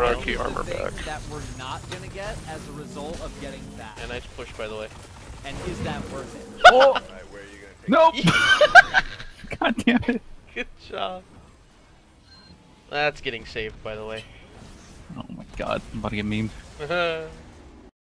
Monarchy armor back. that we're not gonna get as a result of getting that? And nice push, by the way. And is that worth it? Oh! Alright, where are you gonna take Nope! God damn it. Good job. That's getting saved, by the way. Oh my god, I'm about to get memed.